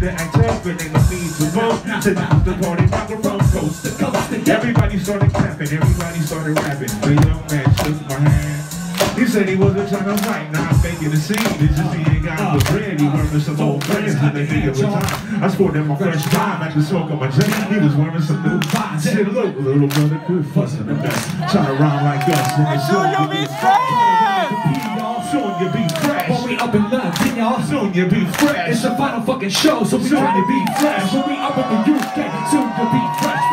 to act tough and they don't need to vote. Said this the party rocker from coast to coast. Everybody started clapping, everybody started rapping. The young man shook my hand. He said he wasn't trying to fight, not making a scene. It's just he ain't got no bread. He wearing some old friends and they need of time. I scored sported my fresh time after smoking my chain. He was wearing some new vibes. Said, look, little brother, quit fussing the best. Trying to rhyme like us. And it's soon you be fresh. Soon up y'all. Soon you be fresh. It's the final fucking show, so we trying to be fresh. When we up in the UK, soon to be fresh.